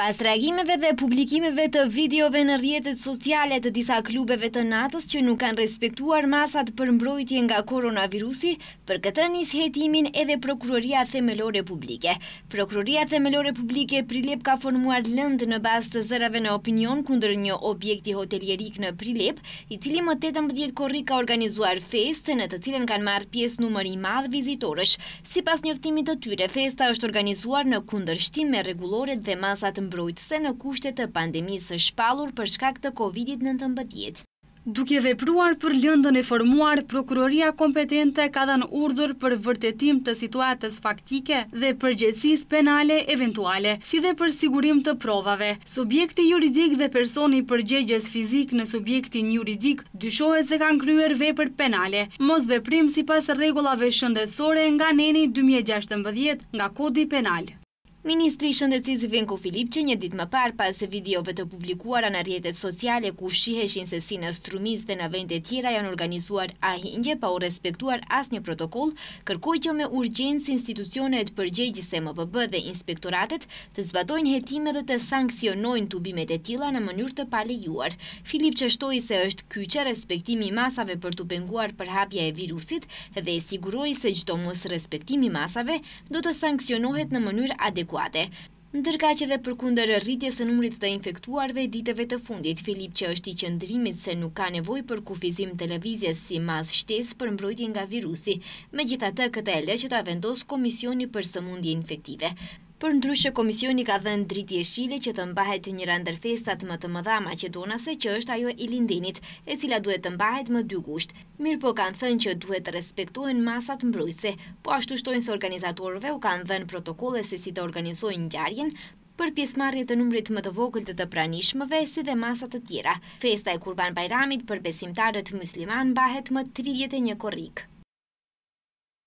Pas reagimeve dhe publikimeve të videove në rrjetet sociale të disa klubeve të natës që nuk kanë respektuar masat për mbrojtje nga koronavirusi, për këtë nisi hetimin edhe Prokuroria Themelore Publike. Prokuroria Themelore Publike Prilep ka formuar lëndë në bazë të zërave në opinion kundër një objekti hotelierik në Prilep, i cili më tetëmbëdhjetë korrik ka organizuar festë në të cilën kanë marrë pjesë numër i madh vizitorësh, Sipas njoftimit të tyre, festa është organizuar në kundërshtim me rregulloret dhe masat mbrojtëse në kushte të pandemisë së shpallur për shkak të Covidit nëntëmbëdhjetë. Duke vepruar për lëndën e formuar, prokuroria kompetente ka dhënë urdhër për vërtetim të situatës faktike dhe përgjegjësisë penale eventuale, si dhe për sigurim të provave. Subjekti juridik dhe personi përgjegjës fizik në subjektin juridik dyshohet se kanë kryer vepër penale, mosveprim sipas rregullave shëndetësore nga neni dy mijë e gjashtëmbëdhjetë nga Kodi Penal. Ministri i Shëndetësisë Venko Filipçe një ditë më parë pas videove të publikuara në rrjetet sociale ku shiheshin se si në Strumicë dhe në vende tjera janë organizuar ahingje pa u respektuar asnjë protokoll, kërkoi që me urgjencë institucionet përgjegjëse MPB dhe inspektoratet të zbatojnë hetime dhe të sanksionojnë tubimet e tilla në mënyrë të palejuar. Filipçe shtoi se është kyçe respektimi i masave për t'u penguar përhapja e virusit dhe siguroi se çdo mosrespektim i masave do të sanksionohet në mënyrë adekuate. Ndërkaq edhe përkundër rritjes së numrit të infektuarve ditëve të fundit, Filipçe është i qëndrimit se nuk ka nevojë për kufizim të lëvizjes si masë shtesë për mbrojtje nga virusi, megjithatë këtë e lë që ta vendosë Komisioni për Sëmundje Infektive. Përndryshe Komisioni ka dhënë dritë jeshile që të mbahet njëra ndër festat më të mëdha maqedonase që është ajo e Ilindenit, e cila duhet të mbahet më dy gusht. Mirëpo kanë thënë që duhet të respektohen masat mbrojtëse. Po ashtu shtojnë se organizatorëve u kanë dhënë protokolle se si të organizojnë ngjarjen, për pjesëmarrje të numrit më të vogël të të pranishmëve, si dhe masa të tjera. Festa e Kurban Bajramit për besimtarët myslimanë mbahet më tridhjetë e një korrik.